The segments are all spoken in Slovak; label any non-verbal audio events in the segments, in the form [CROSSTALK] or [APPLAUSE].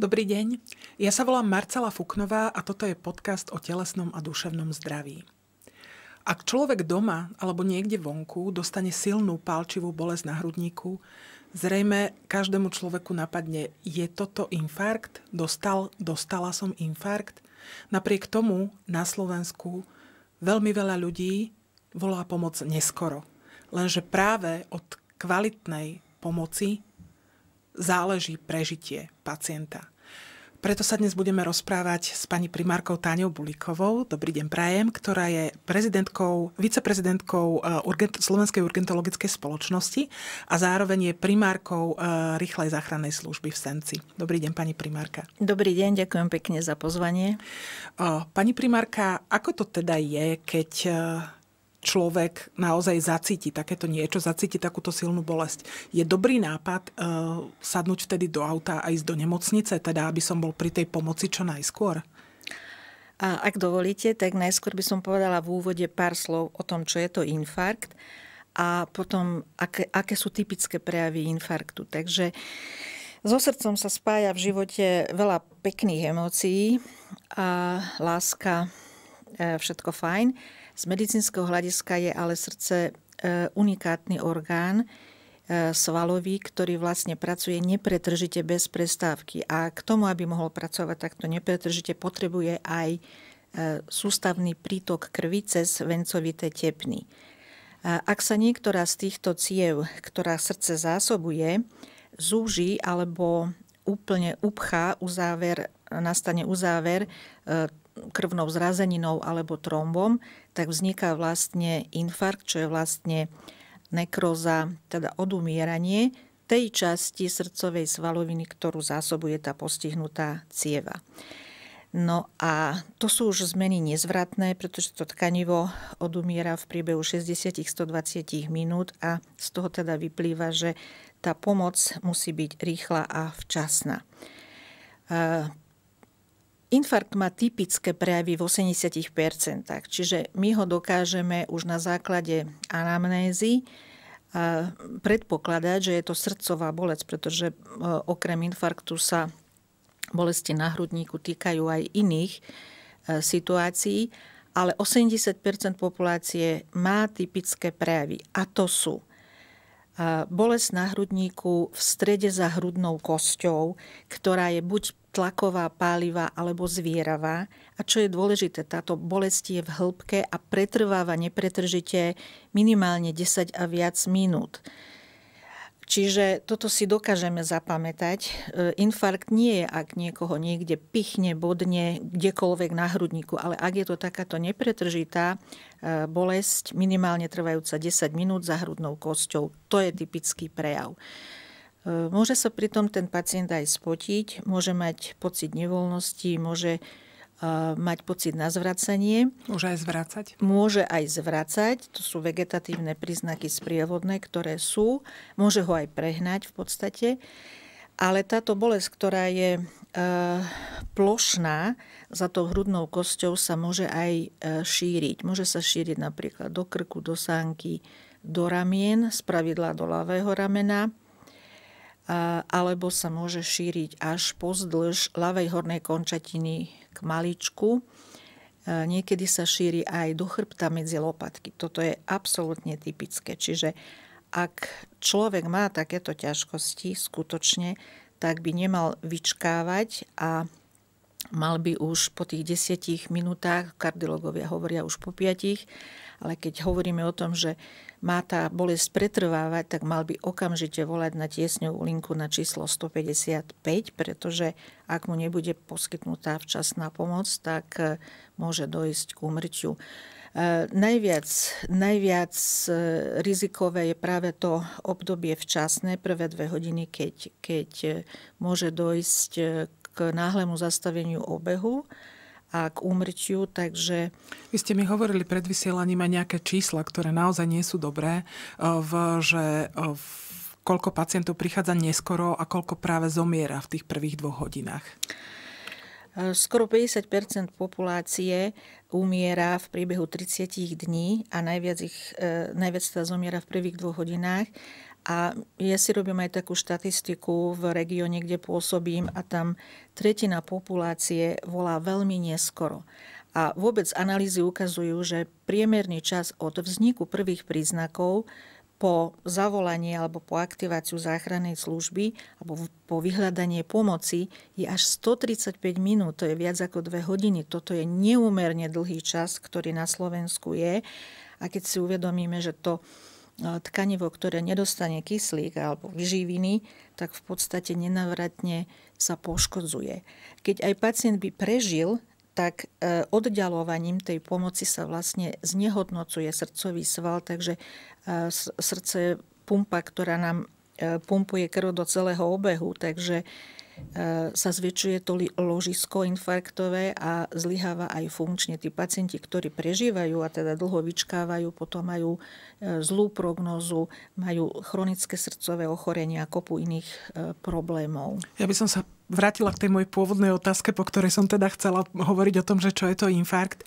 Dobrý deň, ja sa volám Marcela Fuknová a toto je podcast o telesnom a duševnom zdraví. Ak človek doma alebo niekde vonku dostane silnú pálčivú bolesť na hrudníku, zrejme každému človeku napadne, je toto infarkt? Dostal, dostala som infarkt? Napriek tomu na Slovensku veľmi veľa ľudí volá pomoc neskoro. Lenže práve od kvalitnej pomoci záleží prežitie pacienta. Preto sa dnes budeme rozprávať s pani primárkou Táňou Bulikovou, dobrý deň prajem, ktorá je prezidentkou, viceprezidentkou eh, Urgent, Slovenskej urgentologickej spoločnosti a zároveň je primárkou eh, rýchlej záchrannej služby v Senci. Dobrý deň, pani primárka. Dobrý deň, ďakujem pekne za pozvanie. Eh, pani primárka, ako to teda je, keď človek naozaj zacíti takéto niečo, zacíti takúto silnú bolesť. Je dobrý nápad uh, sadnúť vtedy do auta a ísť do nemocnice, teda aby som bol pri tej pomoci čo najskôr? A ak dovolíte, tak najskôr by som povedala v úvode pár slov o tom, čo je to infarkt a potom, aké, aké sú typické prejavy infarktu. Takže so srdcom sa spája v živote veľa pekných emócií a láska, e, všetko fajn z medicínskeho hľadiska je ale srdce e, unikátny orgán, e, svalový, ktorý vlastne pracuje nepretržite bez prestávky. A k tomu, aby mohol pracovať takto nepretržite, potrebuje aj e, sústavný prítok krvi cez vencovité tepny. Ak sa niektorá z týchto ciev, ktorá srdce zásobuje, zúži alebo úplne upchá uzáver, nastane uzáver krvnou zrazeninou alebo trombom, tak vzniká vlastne infarkt, čo je vlastne nekroza, teda odumieranie tej časti srdcovej svaloviny, ktorú zásobuje tá postihnutá cieva. No a to sú už zmeny nezvratné, pretože to tkanivo odumiera v priebehu 60-120 minút a z toho teda vyplýva, že tá pomoc musí byť rýchla a včasná. Infarkt má typické prejavy v 80%, čiže my ho dokážeme už na základe anamnézy predpokladať, že je to srdcová bolesť, pretože e, okrem infarktu sa bolesti na hrudníku týkajú aj iných e, situácií, ale 80% populácie má typické prejavy a to sú bolesť na hrudníku v strede za hrudnou kosťou, ktorá je buď tlaková, pálivá alebo zvieravá. A čo je dôležité, táto bolesť je v hĺbke a pretrváva nepretržite minimálne 10 a viac minút. Čiže toto si dokážeme zapamätať. E, infarkt nie je, ak niekoho niekde pichne, bodne, kdekoľvek na hrudníku, ale ak je to takáto nepretržitá e, bolesť, minimálne trvajúca 10 minút za hrudnou kosťou, to je typický prejav. E, môže sa pritom ten pacient aj spotiť, môže mať pocit nevoľnosti, môže mať pocit na zvracanie. Môže aj zvracať? Môže aj zvracať, to sú vegetatívne príznaky sprievodné, ktoré sú. Môže ho aj prehnať v podstate. Ale táto bolesť, ktorá je e, plošná za tou hrudnou kosťou, sa môže aj šíriť. Môže sa šíriť napríklad do krku, do sánky, do ramien, z pravidla do ľavého ramena alebo sa môže šíriť až pozdĺž ľavej hornej končatiny k maličku. Niekedy sa šíri aj do chrbta medzi lopatky. Toto je absolútne typické. Čiže ak človek má takéto ťažkosti skutočne, tak by nemal vyčkávať a mal by už po tých desiatich minútach, kardiologovia hovoria už po piatich, ale keď hovoríme o tom, že má tá bolesť pretrvávať, tak mal by okamžite volať na tiesňovú linku na číslo 155, pretože ak mu nebude poskytnutá včasná pomoc, tak e, môže dojsť k úmrtiu. E, najviac, najviac e, rizikové je práve to obdobie včasné, prvé dve hodiny, keď, keď môže dojsť k náhlemu zastaveniu obehu a k úmrtiu, takže... Vy ste mi hovorili pred vysielaním aj nejaké čísla, ktoré naozaj nie sú dobré, eh, v, že v, eh, koľko pacientov prichádza neskoro a koľko práve zomiera v tých prvých dvoch hodinách. Eh, skoro 50% populácie umiera v priebehu 30 dní a najviac, ich, najviac teda zomiera v prvých dvoch hodinách A ja si robím aj takú štatistiku v regióne, kde pôsobím a tam tretina populácie volá veľmi neskoro. A vôbec analýzy ukazujú, že priemerný čas od vzniku prvých príznakov po zavolanie alebo po aktiváciu záchrannej služby alebo po vyhľadanie pomoci je až 135 minút, to je viac ako dve hodiny. Toto je neúmerne dlhý čas, ktorý na Slovensku je. A keď si uvedomíme, že to tkanivo, ktoré nedostane kyslík alebo vyživiny, tak v podstate nenavratne sa poškodzuje. Keď aj pacient by prežil tak e, oddialovaním tej pomoci sa vlastne znehodnocuje srdcový sval, takže e, srdce pumpa, ktorá nám e, pumpuje krv do celého obehu, takže sa zväčšuje to ložisko infarktové a zlyháva aj funkčne. Tí pacienti, ktorí prežívajú a teda dlho vyčkávajú, potom majú zlú prognózu, majú chronické srdcové ochorenia a kopu iných problémov. Ja by som sa vrátila k tej mojej pôvodnej otázke, po ktorej som teda chcela hovoriť o tom, že čo je to infarkt.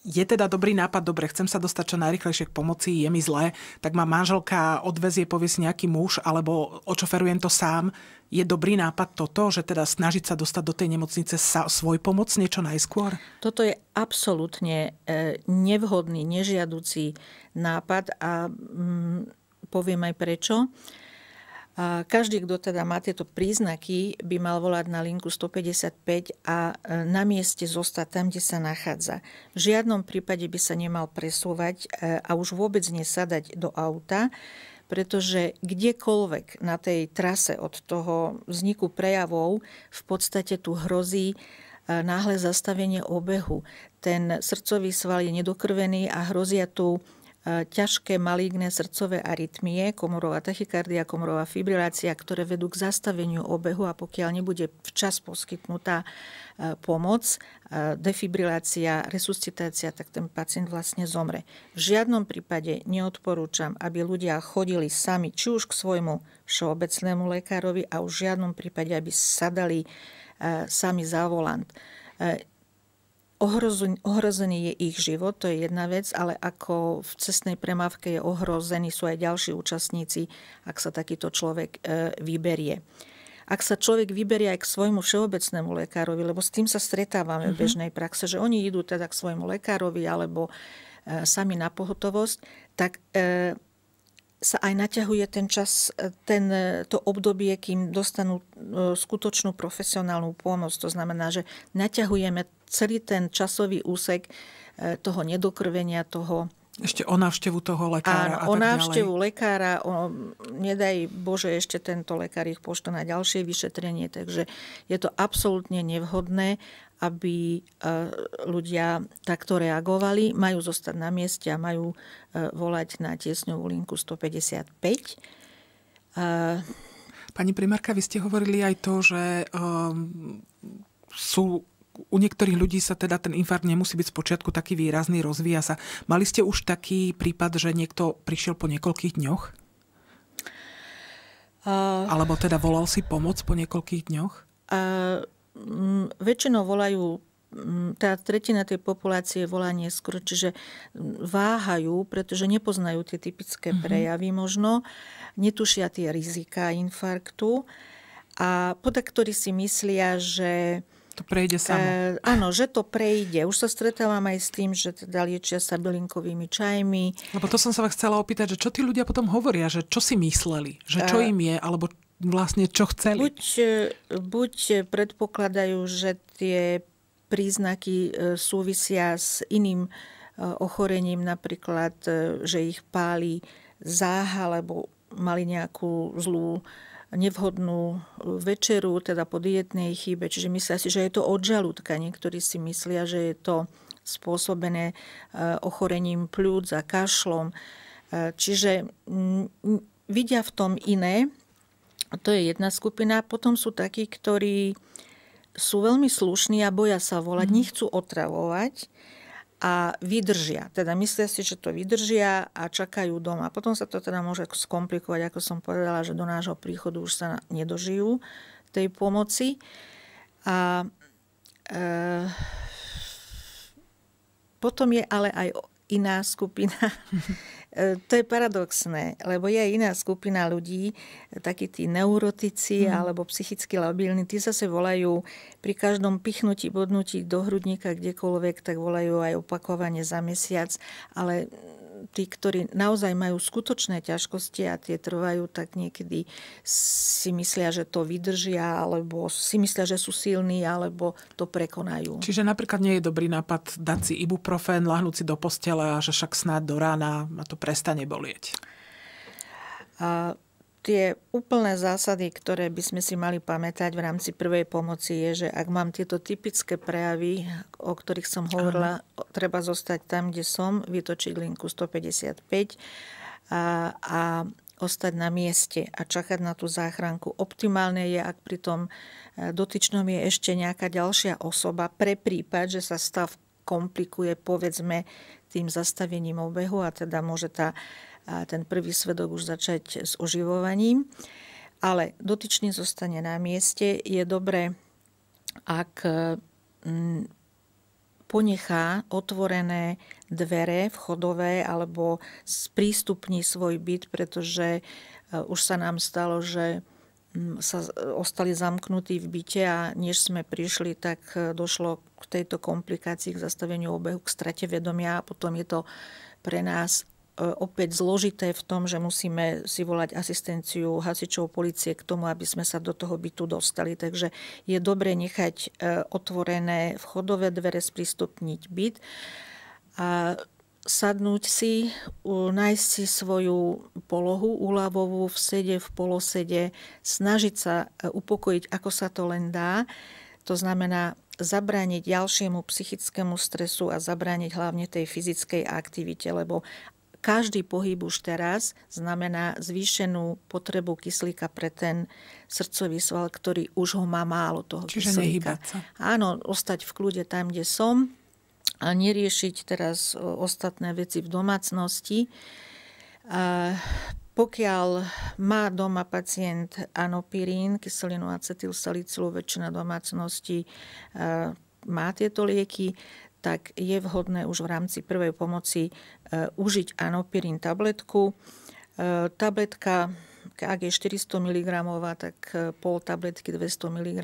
Je teda dobrý nápad, dobre, chcem sa dostať čo najrychlejšie k pomoci, je mi zlé, tak ma manželka odvezie, povie si nejaký muž, alebo očoferujem to sám. Je dobrý nápad toto, že teda snažiť sa dostať do tej nemocnice sa, svoj pomoc niečo najskôr? Toto je absolútne e, nevhodný, nežiaducí nápad a mm, poviem aj prečo. A každý, kto teda má tieto príznaky, by mal volať na linku 155 a e, na mieste zostať tam, kde sa nachádza. V žiadnom prípade by sa nemal presúvať e, a už vôbec nesadať do auta, pretože kdekoľvek na tej trase od toho vzniku prejavov v podstate tu hrozí e, náhle zastavenie obehu. Ten srdcový sval je nedokrvený a hrozia tu ťažké maligné srdcové arytmie, komorová tachykardia, komorová fibrilácia, ktoré vedú k zastaveniu obehu a pokiaľ nebude včas poskytnutá e, pomoc, e, defibrilácia, resuscitácia, tak ten pacient vlastne zomre. V žiadnom prípade neodporúčam, aby ľudia chodili sami, či už k svojmu všeobecnému lekárovi a už v žiadnom prípade, aby sadali sami za volant ohrozený je ich život, to je jedna vec, ale ako v cestnej premávke je ohrozený, sú aj ďalší účastníci, ak sa takýto človek e, vyberie. Ak sa človek vyberie aj k svojmu všeobecnému lekárovi, lebo s tým sa stretávame mm-hmm. v mhm. bežnej praxe, že oni idú teda k svojmu lekárovi alebo e, sami na pohotovosť, tak e, sa aj naťahuje ten čas, ten, to obdobie, kým dostanú skutočnú profesionálnu pomoc. To znamená, že naťahujeme celý ten časový úsek e, toho nedokrvenia, toho ešte o návštevu toho lekára. Áno, o návštevu ďalej. lekára, o, nedaj Bože, ešte tento lekár ich pošta na ďalšie vyšetrenie, takže je to absolútne nevhodné, aby e, ľudia takto reagovali. Majú zostať na mieste a majú e, volať na tiesňovú linku 155. Pani primárka, vy ste hovorili aj to, že um, sú u niektorých ľudí sa teda ten infarkt nemusí byť spočiatku taký výrazný, rozvíja sa. Mali ste už taký prípad, že niekto prišiel po niekoľkých dňoch? Uh, Alebo teda volal si pomoc po niekoľkých dňoch? Uh, väčšinou volajú tá tretina tej populácie volá neskôr, čiže váhajú, pretože nepoznajú tie typické uh-huh. prejavy možno, netušia tie rizika infarktu a podak, ktorí si myslia, že to prejde samo. E, áno, že to prejde. Už sa stretávam aj s tým, že teda liečia sa bylinkovými čajmi. Lebo to som sa vás chcela opýtať, že čo tí ľudia potom hovoria, že čo si mysleli, že čo e, im je, alebo vlastne čo chceli. Buď, e, buď predpokladajú, že tie príznaky e, súvisia s iným ochorením, napríklad, že ich páli záha, alebo mali nejakú zlú nevhodnú večeru, teda po dietnej chybe. Čiže myslia si, že je to od žalúdka. Niektorí si myslia, že je to spôsobené e, ochorením pľúc a kašlom. E, čiže vidia v tom iné. To je jedna skupina. Potom sú takí, ktorí sú veľmi slušní a boja sa volať, mm. nechcú otravovať a vydržia. Teda myslia si, že to vydržia a čakajú doma. Potom sa to teda môže skomplikovať, ako som povedala, že do nášho príchodu už sa nedožijú tej pomoci. A e, potom je ale aj iná skupina, [LAUGHS] to je paradoxné, lebo je iná skupina ľudí, takí tí neurotici mm. alebo psychicky labilní, tí zase volajú pri každom pichnutí, bodnutí do hrudníka kdekoľvek, tak volajú aj opakovane za mesiac, ale tí, ktorí naozaj majú skutočné ťažkosti a tie trvajú, tak niekedy si myslia, že to vydržia, alebo si myslia, že sú silní, alebo to prekonajú. Čiže napríklad nie je dobrý nápad dať si ibuprofen, lahnúť si do postele a že však snáď do rána ma to prestane bolieť. A tie úplné zásady, ktoré by sme si mali pamätať v rámci prvej pomoci je, že ak mám tieto typické prejavy, o ktorých som hovorila, Aha. treba zostať tam, kde som, vytočiť linku 155 a, a ostať na mieste a čakať na tú záchranku. Optimálne je, ak pri tom e, dotyčnom je ešte nejaká ďalšia osoba pre prípad, že sa stav komplikuje povedzme tým zastavením obehu a teda môže tá a ten prvý svedok už začať s oživovaním. Ale dotyčný zostane na mieste. Je dobré, ak mm, ponechá otvorené dvere vchodové alebo sprístupní svoj byt, pretože e, už sa nám stalo, že mm, sa ostali zamknutí v byte a než sme prišli, tak e, došlo k tejto komplikácii, k zastaveniu obehu, k strate vedomia a potom je to pre nás opäť zložité v tom, že musíme si volať asistenciu hasičov policie k tomu, aby sme sa do toho bytu dostali. Takže je dobre nechať e, otvorené vchodové dvere, sprístupniť byt a sadnúť si, nájsť si svoju polohu úľavovú v sede, v polosede, snažiť sa e, upokojiť, ako sa to len dá. To znamená zabrániť ďalšiemu psychickému stresu a zabrániť hlavne tej fyzickej aktivite, lebo každý pohyb už teraz znamená zvýšenú potrebu kyslíka pre ten srdcový sval, ktorý už ho má málo toho Čiže kyslíka. sa. Áno, ostať v kľude tam, kde som a neriešiť teraz ostatné veci v domácnosti. A pokiaľ má doma pacient anopirín, kyselinu acetylsalicylu, väčšina domácnosti má tieto lieky, tak je vhodné už v rámci prvej pomoci e, užiť anopirín tabletku. E, tabletka, ak je 400 mg, tak e, pol tabletky 200 mg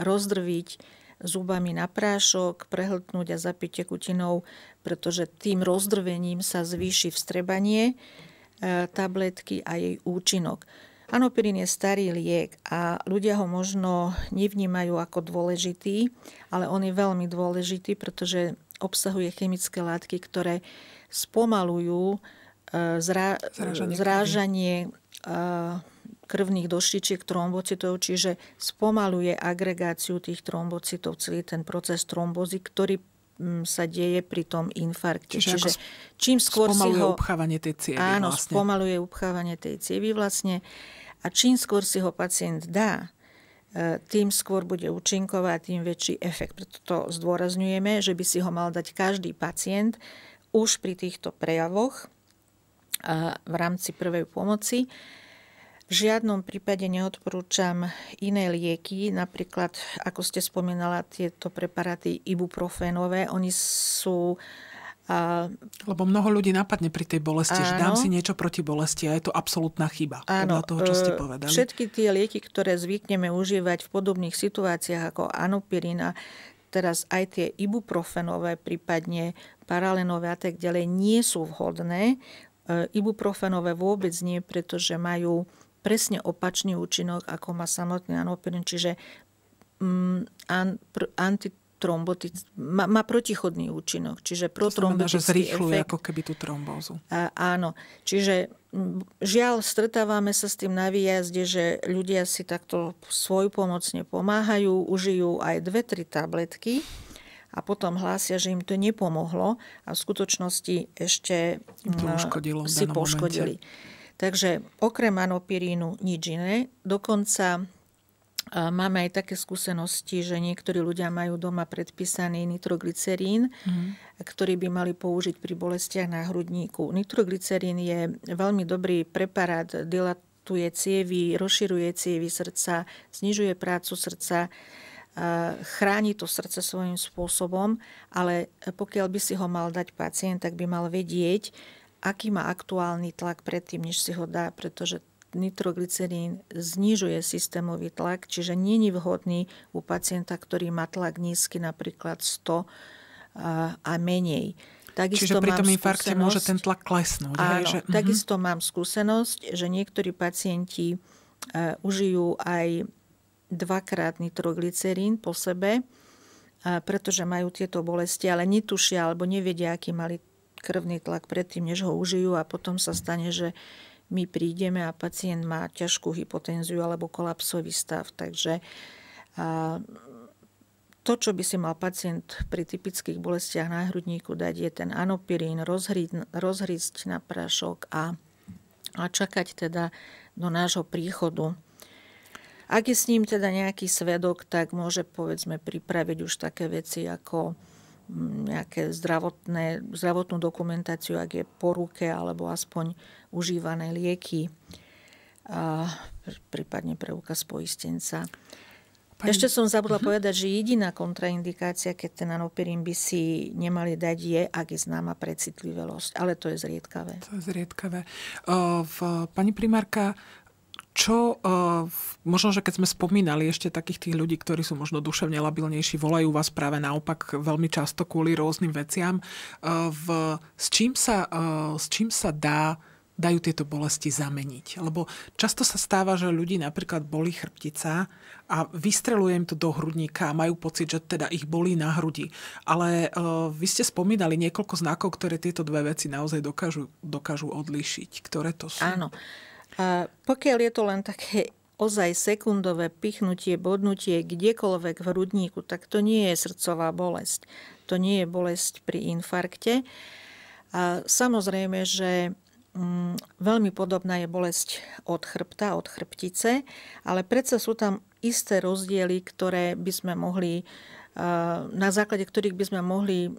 rozdrviť zubami na prášok, prehltnúť a zapiť tekutinou, pretože tým rozdrvením sa zvýši vstrebanie tabletky a jej účinok. Anopirín je starý liek a ľudia ho možno nevnímajú ako dôležitý, ale on je veľmi dôležitý, pretože obsahuje chemické látky, ktoré spomalujú e, zrá, zrážanie, zrážanie e, krvných doštičiek trombocitov, čiže spomaluje agregáciu tých trombocitov, celý ten proces trombozy, ktorý sa deje pri tom infarkte. Čiže, Čiže čím skôr si ho... upchávanie tej cievy Áno, vlastne. spomaluje upchávanie tej cievy vlastne. A čím skôr si ho pacient dá, e, tým skôr bude účinkovať, tým väčší efekt. Preto to zdôrazňujeme, že by si ho mal dať každý pacient už pri týchto prejavoch v rámci prvej pomoci. V žiadnom prípade neodporúčam iné lieky, napríklad, ako ste spomínala, tieto preparáty ibuprofénové. Oni sú a... Lebo mnoho ľudí napadne pri tej bolesti, áno. že dám si niečo proti bolesti a je to absolútna chyba. Áno, podľa toho, čo ste e, povedali. Všetky tie lieky, ktoré zvykneme užívať v podobných situáciách ako anopirina, teraz aj tie ibuprofenové, prípadne paralenové a tak ďalej, nie sú vhodné. E, ibuprofenové vôbec nie, pretože majú presne opačný účinok, ako má samotný anopirin, čiže mm, anti, trombotic, má, má protichodný účinok, čiže protrombotický to znamená, že zrýchluje ako keby tú trombózu. A, áno, čiže žiaľ, stretávame sa s tým na výjazde, že ľudia si takto svoj pomocne pomáhajú, užijú aj dve, tri tabletky a potom hlásia, že im to nepomohlo a v skutočnosti ešte to uškodilo si poškodili. Momente. Takže okrem anopirínu nič iné. Dokonca Máme aj také skúsenosti, že niektorí ľudia majú doma predpísaný nitroglycerín, mm. ktorý by mali použiť pri bolestiach na hrudníku. Nitroglycerín je veľmi dobrý preparát, dilatuje cievy, rozširuje cievy srdca, znižuje prácu srdca, chráni to srdce svojím spôsobom, ale pokiaľ by si ho mal dať pacient, tak by mal vedieť, aký má aktuálny tlak predtým, než si ho dá, pretože nitroglycerín znižuje systémový tlak, čiže není vhodný u pacienta, ktorý má tlak nízky, napríklad 100 a menej. Takisto Čiže pri tom infarkte môže ten tlak klesnúť. Áno, hej, že, uh-huh. takisto mám skúsenosť, že niektorí pacienti uh, užijú aj dvakrát nitroglycerín po sebe, uh, pretože majú tieto bolesti, ale netušia alebo nevedia, aký mali krvný tlak predtým, než ho užijú a potom sa stane, že my prídeme a pacient má ťažkú hypotenziu alebo kolapsový stav. Takže to, čo by si mal pacient pri typických bolestiach na hrudníku dať, je ten anopirín, rozhrísť na prášok a, a čakať teda do nášho príchodu. Ak je s ním teda nejaký svedok, tak môže povedzme pripraviť už také veci ako nejaké zdravotné, zdravotnú dokumentáciu, ak je po ruke, alebo aspoň užívané lieky, a prípadne preukaz poistenca. Pani... Ešte som zabudla uh-huh. povedať, že jediná kontraindikácia, keď ten anopirín by si nemali dať, je, ak je známa precitlivosť. Ale to je zriedkavé. To je zriedkavé. Uh, v, pani primárka, čo, uh, možno, že keď sme spomínali ešte takých tých ľudí, ktorí sú možno duševne labilnejší, volajú vás práve naopak veľmi často kvôli rôznym veciam. Uh, v, s, čím sa, uh, s čím sa dá dajú tieto bolesti zameniť. Lebo často sa stáva, že ľudí napríklad bolí chrbtica a vystreluje im to do hrudníka a majú pocit, že teda ich bolí na hrudi. Ale uh, vy ste spomínali niekoľko znakov, ktoré tieto dve veci naozaj dokážu, dokážu odlišiť. Ktoré to sú? Áno. A pokiaľ je to len také ozaj sekundové pichnutie, bodnutie kdekoľvek v hrudníku, tak to nie je srdcová bolesť. To nie je bolesť pri infarkte. A samozrejme, že Mm, veľmi podobná je bolesť od chrbta, od chrbtice, ale predsa sú tam isté rozdiely, ktoré by sme mohli, na základe ktorých by sme mohli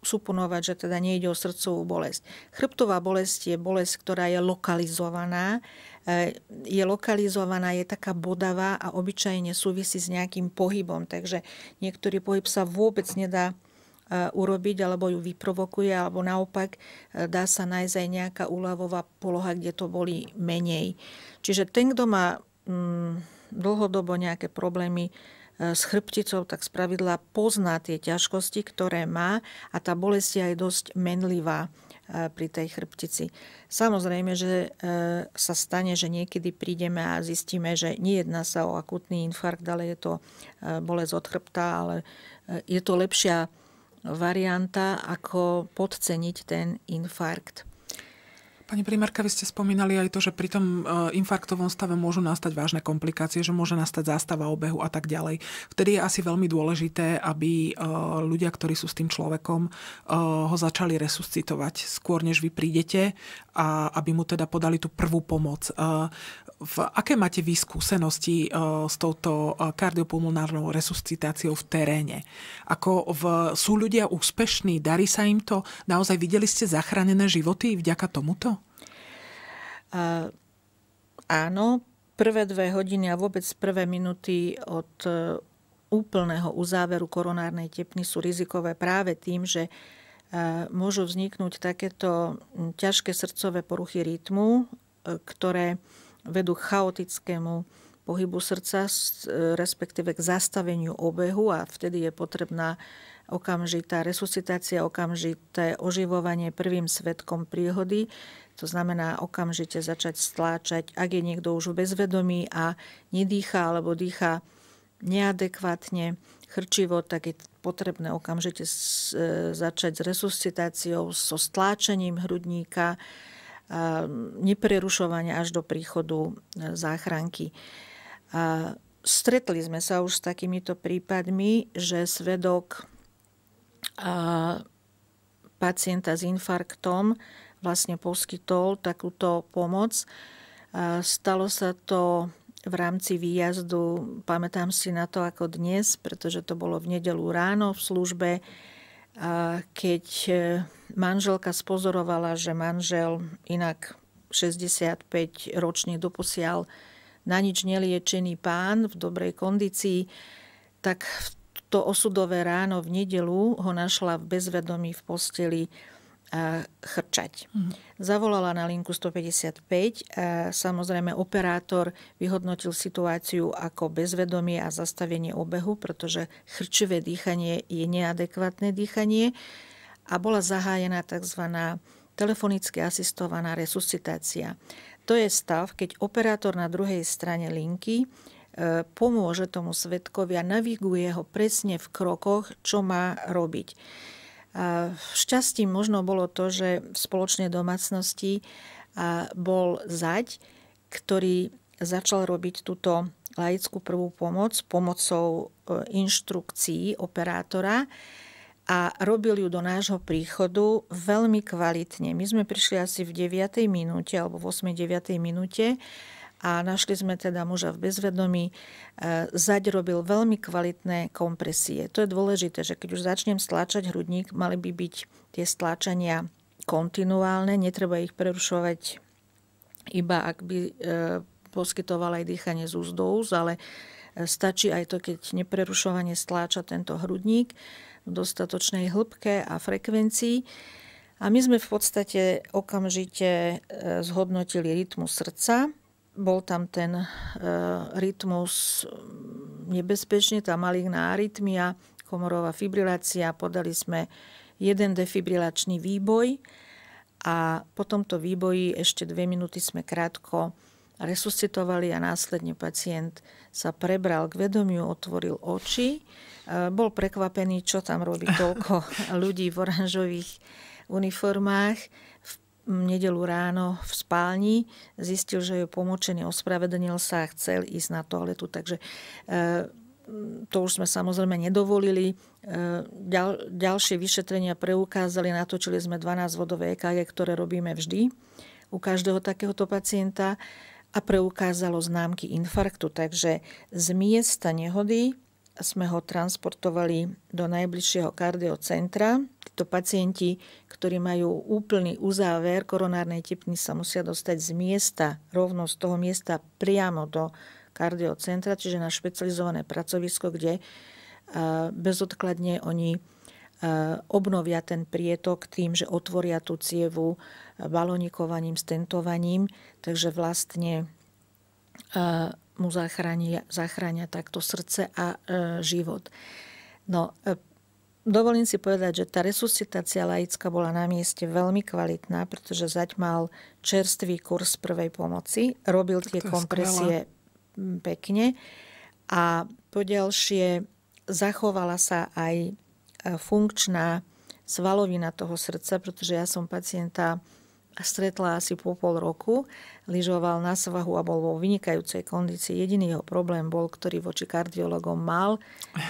suponovať, že teda nejde o srdcovú bolesť. Chrbtová bolesť je bolesť, ktorá je lokalizovaná. E, je lokalizovaná, je taká bodavá a obyčajne súvisí s nejakým pohybom, takže niektorý pohyb sa vôbec nedá urobiť, alebo ju vyprovokuje, alebo naopak e, dá sa nájsť aj nejaká úľavová poloha, kde to boli menej. Čiže ten, kto má mm, dlhodobo nejaké problémy e, s chrbticou, tak spravidla pozná tie ťažkosti, ktoré má a tá bolesť je aj dosť menlivá e, pri tej chrbtici. Samozrejme, že sa stane, že niekedy prídeme a zistíme, že nejedná sa o akutný infarkt, ale je to bolesť od chrbta, ale je to lepšia varianta, ako podceniť ten infarkt. Pani primárka, vy ste spomínali aj to, že pri tom e, infarktovom stave môžu nastať vážne komplikácie, že môže nastať zástava obehu a tak ďalej. Vtedy je asi veľmi dôležité, aby e, ľudia, ktorí sú s tým človekom, e, ho začali resuscitovať skôr, než vy prídete a aby mu teda podali tú prvú pomoc. V aké máte vy skúsenosti s touto kardiopulmonárnou resuscitáciou v teréne? Ako v, sú ľudia úspešní? Darí sa im to? Naozaj videli ste zachránené životy vďaka tomuto? A, áno, prvé dve hodiny a vôbec prvé minúty od e, úplného uzáveru koronárnej tepny sú rizikové práve tým, že e, môžu vzniknúť takéto ťažké srdcové poruchy rytmu, e, ktoré vedú k chaotickému pohybu srdca, respektíve k zastaveniu obehu a vtedy je potrebná okamžitá resuscitácia, okamžité oživovanie prvým svetkom príhody. To znamená okamžite začať stláčať, ak je niekto už v bezvedomí a nedýcha alebo dýcha neadekvátne, chrčivo, tak je potrebné okamžite e, začať s resuscitáciou, so stláčením hrudníka, neprerušovania až do príchodu e, záchranky. A stretli sme sa už s takýmito prípadmi, že svedok pacienta s infarktom vlastne poskytol takúto pomoc. Stalo sa to v rámci výjazdu, pamätám si na to ako dnes, pretože to bolo v nedelu ráno v službe, keď e, manželka spozorovala, že manžel inak 65 ročný doposiaľ na nič neliečený pán v dobrej kondícii, tak to osudové ráno v nedelu ho našla v bezvedomí v posteli chrčať. Zavolala na linku 155. Samozrejme, operátor vyhodnotil situáciu ako bezvedomie a zastavenie obehu, pretože chrčivé dýchanie je neadekvátne dýchanie a bola zahájená tzv. telefonicky asistovaná resuscitácia. To je stav, keď operátor na druhej strane linky e, pomôže tomu svetkovi a naviguje ho presne v krokoch, čo má robiť. Šťastím možno bolo to, že v spoločnej domácnosti bol zaď, ktorý začal robiť túto laickú prvú pomoc pomocou e, inštrukcií operátora a robil ju do nášho príchodu veľmi kvalitne. My sme prišli asi v 9. minúte alebo v 8. 9. minúte a našli sme teda muža v bezvedomí. E, zaď robil veľmi kvalitné kompresie. To je dôležité, že keď už začnem stláčať hrudník, mali by byť tie stláčania kontinuálne, netreba ich prerušovať iba ak by e, poskytoval aj dýchanie z úst do úst, ale e, stačí aj to, keď neprerušovane stláča tento hrudník v dostatočnej hĺbke a frekvencii. A my sme v podstate okamžite zhodnotili rytmus srdca, bol tam ten e, rytmus nebezpečný, tá maligná arytmia, komorová fibrilácia. Podali sme jeden defibrilačný výboj a po tomto výboji ešte dve minúty sme krátko resuscitovali a následne pacient sa prebral k vedomiu, otvoril oči. E, bol prekvapený, čo tam robí toľko [LAUGHS] ľudí v oranžových uniformách nedelu ráno v spálni, zistil, že je pomočený, ospravedlnil sa a chcel ísť na toaletu. Takže e, to už sme samozrejme nedovolili. E, ďal, ďalšie vyšetrenia preukázali, natočili sme 12 vodové EKG, ktoré robíme vždy u každého takéhoto pacienta a preukázalo známky infarktu. Takže z miesta nehody sme ho transportovali do najbližšieho kardiocentra. Títo pacienti, ktorí majú úplný uzáver koronárnej tepny, sa musia dostať z miesta, rovno z toho miesta priamo do kardiocentra, čiže na špecializované pracovisko, kde bezodkladne oni obnovia ten prietok tým, že otvoria tú cievu balonikovaním, stentovaním. Takže vlastne mu zachránia, zachránia takto srdce a e, život. No, e, dovolím si povedať, že tá resuscitácia laická bola na mieste veľmi kvalitná, pretože zať mal čerstvý kurz prvej pomoci, robil tie kompresie skvelé. pekne a poďalšie zachovala sa aj e, funkčná svalovina toho srdca, pretože ja som pacienta stretla asi po pol roku, lyžoval na svahu a bol vo vynikajúcej kondícii. Jediný jeho problém bol, ktorý voči kardiologom mal,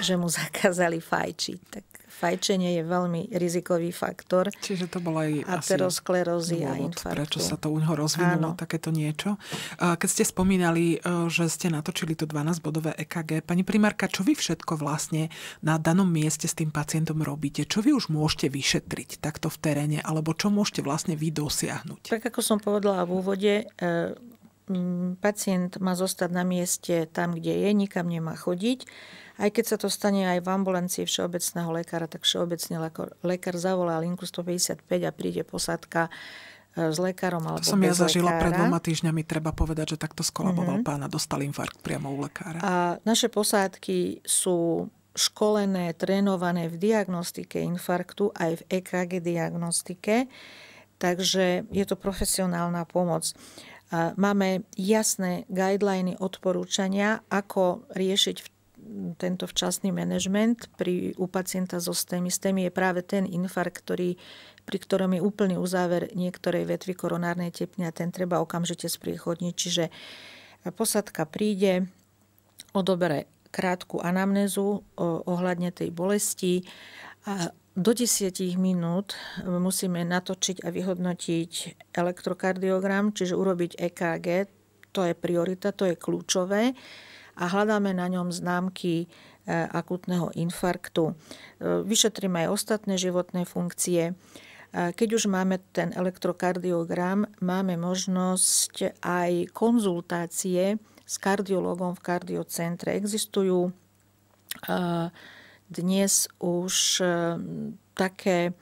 že mu [LAUGHS] zakázali fajčiť. Tak fajčenie je veľmi rizikový faktor. Čiže to bola aj aterosklerózy a infarktu. Prečo sa to u neho rozvinulo, Áno. takéto niečo. Keď ste spomínali, e, že ste natočili to 12-bodové EKG, pani primárka, čo vy všetko vlastne na danom mieste s tým pacientom robíte? Čo vy už môžete vyšetriť takto v teréne, alebo čo môžete vlastne vy dosiahnuť? Tak ako som povedala v úvode, e, pacient má zostať na mieste tam, kde je, nikam nemá chodiť aj keď sa to stane aj v ambulancii všeobecného lekára, tak všeobecný lekár, lekár zavolá linku 155 a príde posádka e, s lekárom alebo To som ja zažila lekára. pred dvoma týždňami, treba povedať, že takto skolaboval mm-hmm. pána, dostal infarkt priamo u lekára. A naše posádky sú školené, trénované v diagnostike infarktu aj v EKG diagnostike, takže je to profesionálna pomoc. Máme jasné guideliny, odporúčania, ako riešiť tento včasný manažment pri, u pacienta so STEMI. STEMI je práve ten infarkt, ktorý, pri ktorom je úplný uzáver niektorej vetvy koronárnej tepny a ten treba okamžite spriechodniť. Čiže posadka príde, odobere krátku anamnézu ohľadne tej bolesti a do 10 minút musíme natočiť a vyhodnotiť elektrokardiogram, čiže urobiť EKG. To je priorita, to je kľúčové a hľadáme na ňom známky e, akutného infarktu. E, vyšetríme aj ostatné životné funkcie. E, keď už máme ten elektrokardiogram, máme možnosť aj konzultácie s kardiologom v kardiocentre. Existujú dnes už také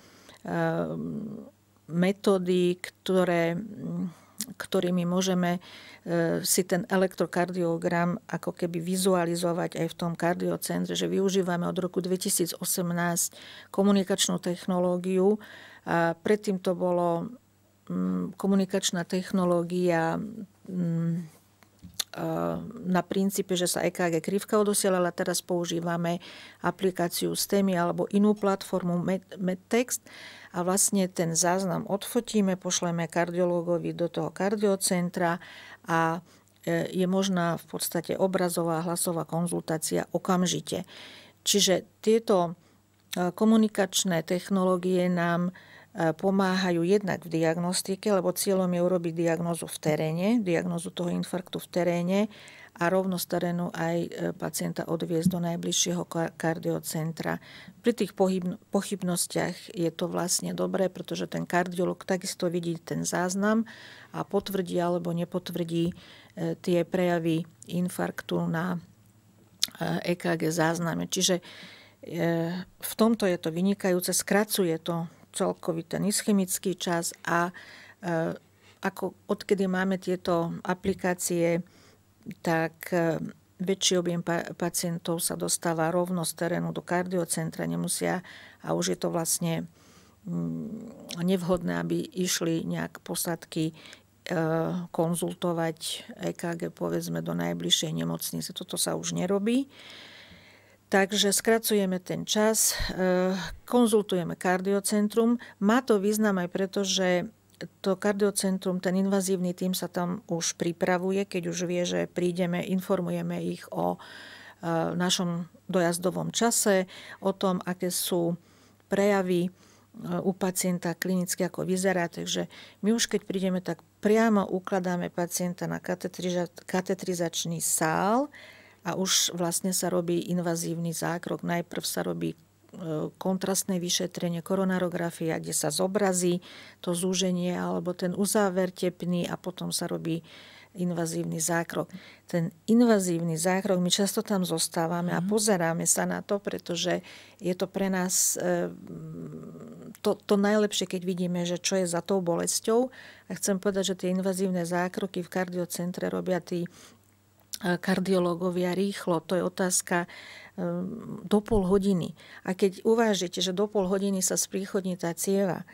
metódy, ktoré, ktorými môžeme si ten elektrokardiogram ako keby vizualizovať aj v tom kardiocentre, že využívame od roku 2018 komunikačnú technológiu. A predtým to bolo komunikačná technológia na princípe, že sa EKG krivka odosielala. Teraz používame aplikáciu STEMI alebo inú platformu MedText a vlastne ten záznam odfotíme, pošleme kardiológovi do toho kardiocentra a e, je možná v podstate obrazová hlasová konzultácia okamžite. Čiže tieto e, komunikačné technológie nám pomáhajú jednak v diagnostike, lebo cieľom je urobiť diagnozu v teréne, diagnozu toho infarktu v teréne a rovno z terénu aj e, pacienta odviezť do najbližšieho kardiocentra. Pri tých pochybnostiach je to vlastne dobré, pretože ten kardiolog takisto vidí ten záznam a potvrdí alebo nepotvrdí e, tie prejavy infarktu na EKG zázname. Čiže v tomto je to vynikajúce, skracuje to celkový ten ischemický čas a e, ako odkedy máme tieto aplikácie, tak e, väčší objem pacientov sa dostáva rovno z terénu do kardiocentra, nemusia a už je to vlastne mm, nevhodné, aby išli nejak posadky e, konzultovať EKG povedzme do najbližšej nemocnice. Toto sa už nerobí. Takže skracujeme ten čas, e, konzultujeme kardiocentrum. Má to význam aj preto, že to kardiocentrum, ten invazívny tým sa tam už pripravuje, keď už vie, že prídeme, informujeme ich o e, našom dojazdovom čase, o tom, aké sú prejavy e, u pacienta klinicky, ako vyzerá. Takže my už keď prídeme, tak priamo ukladáme pacienta na katetrizačný sál, a už vlastne sa robí invazívny zákrok. Najprv sa robí e, kontrastné vyšetrenie, koronarografia, kde sa zobrazí to zúženie alebo ten uzáver tepný a potom sa robí invazívny zákrok. Ten invazívny zákrok, my často tam zostávame a mhm. pozeráme sa na to, pretože je to pre nás e, to, to najlepšie, keď vidíme, že čo je za tou bolesťou. A chcem povedať, že tie invazívne zákroky v kardiocentre robia tí kardiológovia rýchlo. To je otázka ehm, do pol hodiny. A keď uvážite, že do pol hodiny sa spríchodní tá cieva,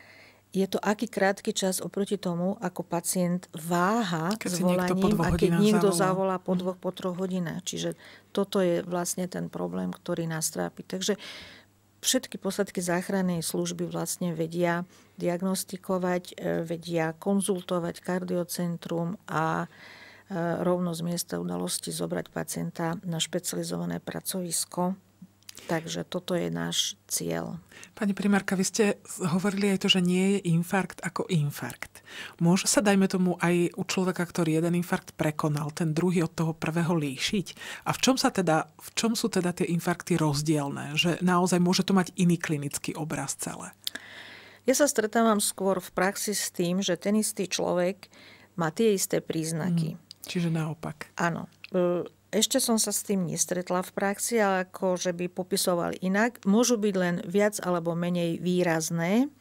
je to aký krátky čas oproti tomu, ako pacient váha keď s volaním a keď niekto zavolá. po mhm. dvoch, po troch hodinách. Čiže toto je vlastne ten problém, ktorý nás trápi. Takže všetky posadky záchrannej služby vlastne vedia diagnostikovať, e, vedia konzultovať kardiocentrum a rovno z miesta udalosti zobrať pacienta na špecializované pracovisko. Takže toto je náš cieľ. Pani primárka, vy ste hovorili aj to, že nie je infarkt ako infarkt. Môže sa, dajme tomu, aj u človeka, ktorý jeden infarkt prekonal, ten druhý od toho prvého líšiť? A v čom, sa teda, v čom sú teda tie infarkty rozdielne? Že naozaj môže to mať iný klinický obraz celé? Ja sa stretávam skôr v praxi s tým, že ten istý človek má tie isté príznaky. Mm. Čiže naopak. Áno. E, ešte som sa s tým nestretla v praxi, ale ako, že by popisovali inak. Môžu byť len viac alebo menej výrazné,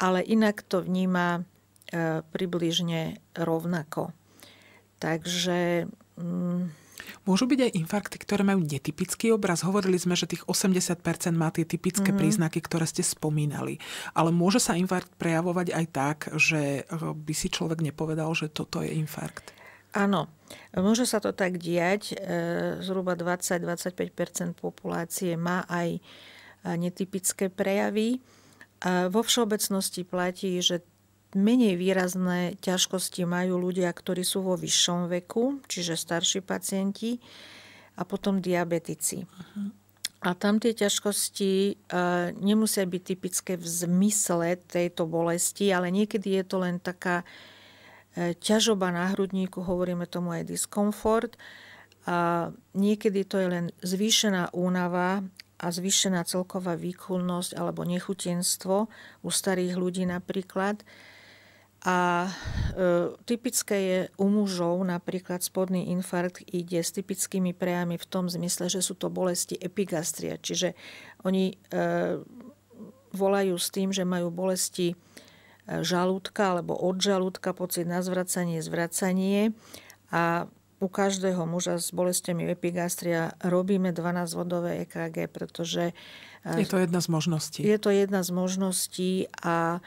ale inak to vníma e, približne rovnako. Takže... Mm, Môžu byť aj infarkty, ktoré majú netypický obraz. Hovorili sme, že tých 80% má tie typické mm-hmm. príznaky, ktoré ste spomínali. Ale môže sa infarkt prejavovať aj tak, že e, by si človek nepovedal, že toto je infarkt? Áno, môže sa to tak diať. E, zhruba 20-25% populácie má aj e, netypické prejavy. Vo všeobecnosti platí, že menej výrazné ťažkosti majú ľudia, ktorí sú vo vyššom veku, čiže starší pacienti a potom diabetici. Uh-huh. A tam tie ťažkosti e, nemusia byť typické v zmysle tejto bolesti, ale niekedy je to len taká ťažoba na hrudníku, hovoríme tomu aj diskomfort. A niekedy to je len zvýšená únava a zvýšená celková výkulnosť alebo nechutenstvo u starých ľudí napríklad. A e, typické je u mužov napríklad spodný infarkt ide s typickými prejami v tom zmysle, že sú to bolesti epigastria. Čiže oni e, volajú s tým, že majú bolesti žalúdka alebo od žalúdka, pocit na zvracanie, zvracanie a u každého muža s bolestiami epigastria robíme 12-vodové EKG, pretože... Je to jedna z možností. Je to jedna z možností a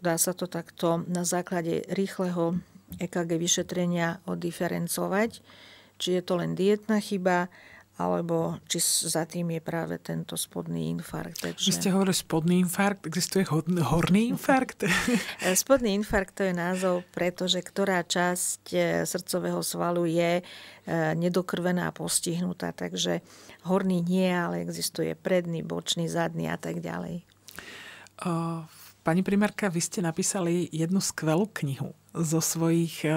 dá sa to takto na základe rýchleho EKG vyšetrenia odiferencovať, či je to len dietná chyba, alebo či za tým je práve tento spodný infarkt. Takže... Vy ste hovorili spodný infarkt, existuje horný infarkt? [LAUGHS] spodný infarkt to je názov, pretože ktorá časť e, srdcového svalu je e, nedokrvená a postihnutá, takže horný nie, ale existuje predný, bočný, zadný a tak ďalej. Uh Pani primárka, vy ste napísali jednu skvelú knihu zo svojich e,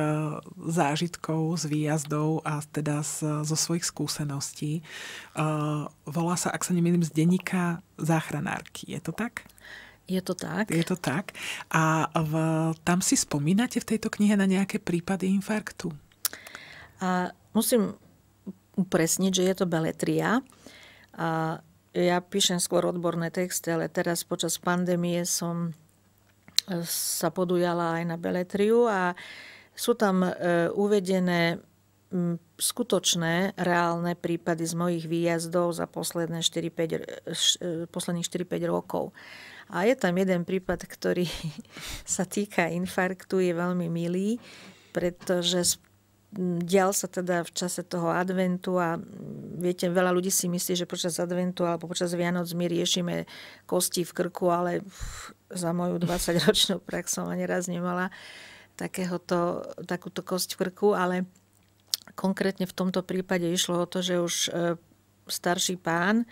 zážitkov, z výjazdov a teda z, zo svojich skúseností. E, volá sa, ak sa nemýlim, z denníka záchranárky. Je to tak? Je to tak. Je to tak. A v, tam si spomínate v tejto knihe na nejaké prípady infarktu? A musím upresniť, že je to beletria. A ja píšem skôr odborné texty, ale teraz počas pandémie som e, sa podujala aj na beletriu a sú tam e, uvedené skutočné, reálne prípady z mojich výjazdov za posledné 4, 5, e, posledných 4-5 rokov. A je tam jeden prípad, ktorý [LAUGHS] sa týka infarktu, je veľmi milý, pretože dial sa teda v čase toho adventu a viete, veľa ľudí si myslí, že počas adventu alebo počas Vianoc my riešime kosti v krku, ale za moju [LAUGHS] 20-ročnú prax som ani raz nemala takéhoto, takúto kosť v krku, ale konkrétne v tomto prípade išlo o to, že už e, starší pán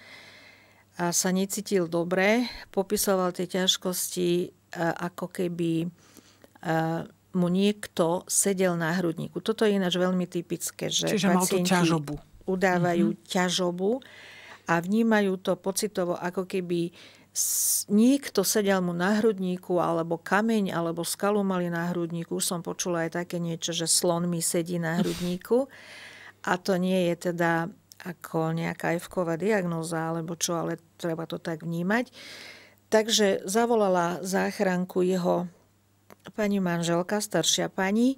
a sa necítil dobre, popisoval tie ťažkosti e, ako keby e, mu niekto sedel na hrudníku. Toto je ináč veľmi typické, že Čiže pacienti ťažobu. udávajú mm-hmm. ťažobu a vnímajú to pocitovo, ako keby niekto sedel mu na hrudníku, alebo kameň, alebo skalu mali na hrudníku. Už som počula aj také niečo, že slon mi sedí na hrudníku. A to nie je teda ako nejaká evková diagnóza, alebo čo, ale treba to tak vnímať. Takže zavolala záchranku jeho pani manželka, staršia pani,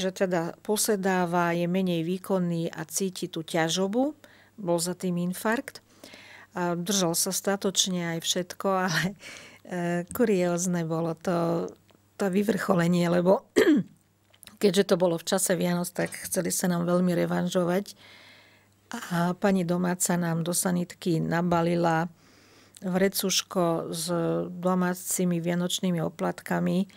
že teda posedáva, je menej výkonný a cíti tú ťažobu, bol za tým infarkt. A držal sa statočne aj všetko, [LAUGHS] ale e, kuriózne bolo to, to vyvrcholenie, lebo [CLEARS THROAT] keďže to bolo v čase Vianoc, tak chceli sa nám veľmi revanžovať. A pani domáca nám do sanitky nabalila vrecuško s domácimi vianočnými oplatkami,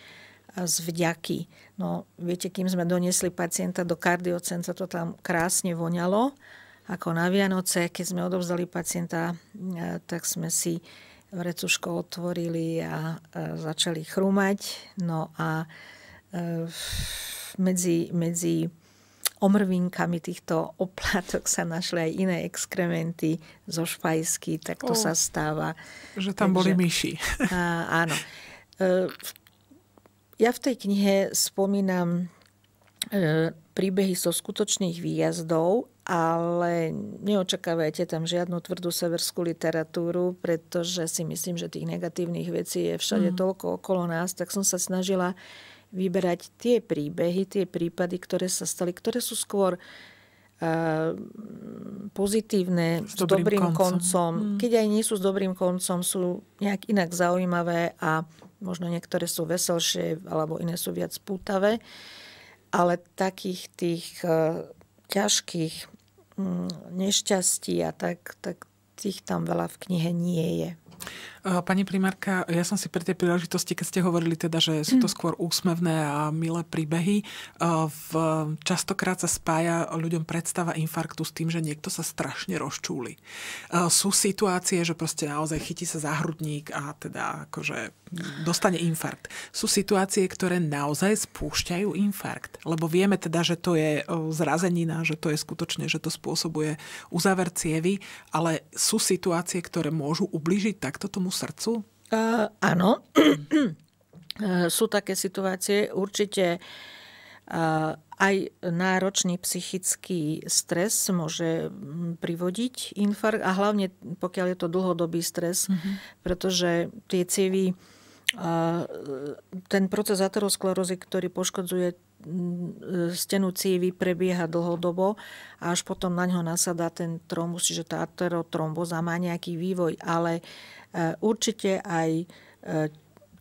z vďaky. No, viete, kým sme doniesli pacienta do kardiocentra, to tam krásne voňalo, ako na Vianoce. Keď sme odovzdali pacienta, e, tak sme si vrecuško otvorili a e, začali chrúmať. No a e, medzi, medzi omrvinkami týchto oplátok sa našli aj iné exkrementy zo špajsky, tak to oh, sa stáva. Že tam Takže, boli myši. A, áno. V ja v tej knihe spomínam e, príbehy zo skutočných výjazdov, ale neočakávajte tam žiadnu tvrdú severskú literatúru, pretože si myslím, že tých negatívnych vecí je všade mm. toľko okolo nás, tak som sa snažila vyberať tie príbehy, tie prípady, ktoré sa stali, ktoré sú skôr pozitívne, s, s dobrým, dobrým koncom. koncom. Mm. Keď aj nie sú s dobrým koncom, sú nejak inak zaujímavé a Možno niektoré sú veselšie, alebo iné sú viac pútavé. Ale takých tých uh, ťažkých um, nešťastí a tak, tak tých tam veľa v knihe nie je. Pani primárka, ja som si pri tej príležitosti, keď ste hovorili teda, že sú to mm. skôr úsmevné a milé príbehy, v, častokrát sa spája ľuďom predstava infarktu s tým, že niekto sa strašne rozčúli. Sú situácie, že proste naozaj chytí sa za hrudník a teda akože dostane infarkt. Sú situácie, ktoré naozaj spúšťajú infarkt, lebo vieme teda, že to je zrazenina, že to je skutočne, že to spôsobuje uzáver cievy, ale sú situácie, ktoré môžu ubližiť takto tomu srdcu? Uh, áno. [CLEARS THROAT] Sú také situácie. Určite uh, aj náročný psychický stres môže privodiť infarkt a hlavne pokiaľ je to dlhodobý stres, uh-huh. pretože tie cievy ten proces aterosklerózy, ktorý poškodzuje stenu cívy prebieha dlhodobo a až potom na ňo nasadá ten trombus, čiže tá aterotromboza má nejaký vývoj, ale určite aj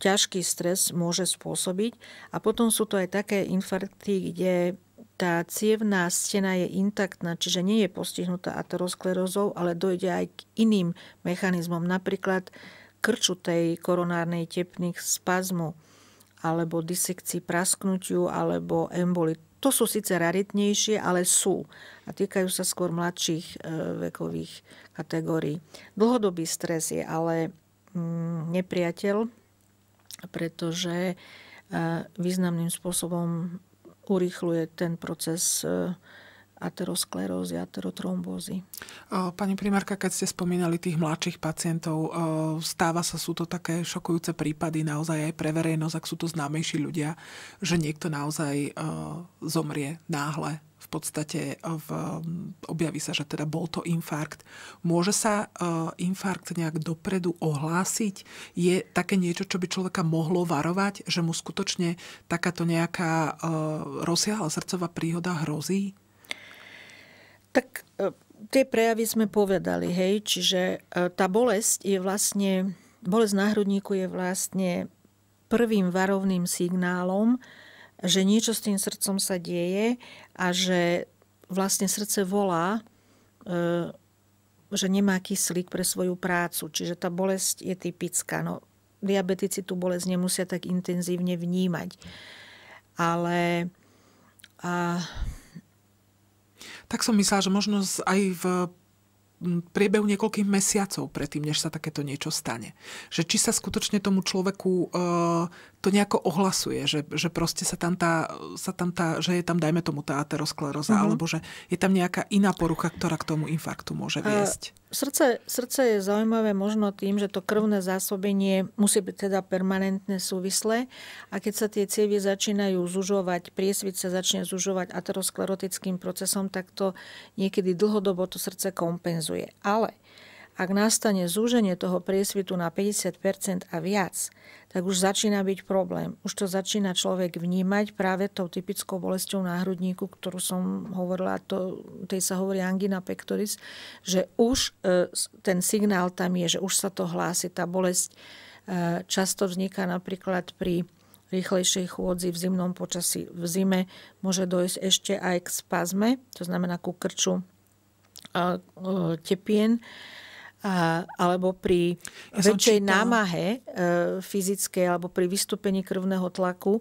ťažký stres môže spôsobiť. A potom sú to aj také infarkty, kde tá cievná stena je intaktná, čiže nie je postihnutá aterosklerózou, ale dojde aj k iným mechanizmom, napríklad krču tej koronárnej tepných spazmu, alebo disekcii prasknutiu, alebo emboli. To sú síce raritnejšie, ale sú a týkajú sa skôr mladších e, vekových kategórií. Dlhodobý stres je ale mm, nepriateľ pretože e, významným spôsobom urýchluje ten proces e, aterosklerózy, aterotrombózy. Pani primárka, keď ste spomínali tých mladších pacientov, stáva sa, sú to také šokujúce prípady naozaj aj pre verejnosť, ak sú to známejší ľudia, že niekto naozaj zomrie náhle v podstate v, objaví sa, že teda bol to infarkt. Môže sa infarkt nejak dopredu ohlásiť? Je také niečo, čo by človeka mohlo varovať, že mu skutočne takáto nejaká rozsiahla srdcová príhoda hrozí? Tak uh, tie prejavy sme povedali, hej, čiže uh, tá bolesť je vlastne, bolesť na hrudníku je vlastne prvým varovným signálom, že niečo s tým srdcom sa deje a že vlastne srdce volá, e, že nemá kyslík pre svoju prácu. Čiže tá bolesť je typická. No, diabetici tú bolesť nemusia tak intenzívne vnímať. Ale... A... Tak som myslela, že možno aj v priebehu niekoľkých mesiacov predtým, než sa takéto niečo stane. Že či sa skutočne tomu človeku uh, to nejako ohlasuje, že, že proste sa tam, tá, sa tam tá, že je tam, dajme tomu, tá ateroskleróza, uh-huh. alebo že je tam nejaká iná porucha, ktorá k tomu infarktu môže viesť. Uh, srdce, srdce je zaujímavé možno tým, že to krvné zásobenie musí byť teda permanentne súvislé a keď sa tie cievy začínajú zužovať, priesvit sa začne zužovať aterosklerotickým procesom, tak to niekedy dlhodobo to srdce kompenzuje. Ale ak nastane zúženie toho priesvitu na 50% a viac, tak už začína byť problém. Už to začína človek vnímať práve tou typickou bolesťou na hrudníku, ktorú som hovorila, to, tej sa hovorí angina pectoris, že už e, ten signál tam je, že už sa to hlási. Tá bolesť e, často vzniká napríklad pri rýchlejšej chôdzi v zimnom počasí. V zime môže dojsť ešte aj k spazme, to znamená ku krču e, tepien, a, alebo pri ja väčšej čítala... námahe e, fyzickej alebo pri vystúpení krvného tlaku.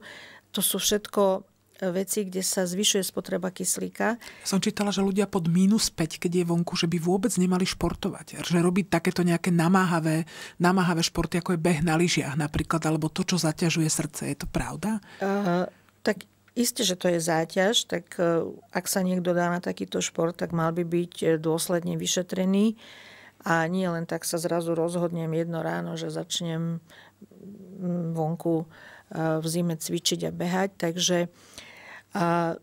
To sú všetko veci, kde sa zvyšuje spotreba kyslíka. Som čítala, že ľudia pod minus 5, keď je vonku, že by vôbec nemali športovať. Že robiť takéto nejaké namáhavé, namáhavé športy, ako je beh na lyžiach napríklad, alebo to, čo zaťažuje srdce. Je to pravda? Uh, tak Isté, že to je záťaž, tak e, ak sa niekto dá na takýto šport, tak mal by byť e, dôsledne vyšetrený. A nie len tak sa zrazu rozhodnem jedno ráno, že začnem vonku v zime cvičiť a behať. Takže a,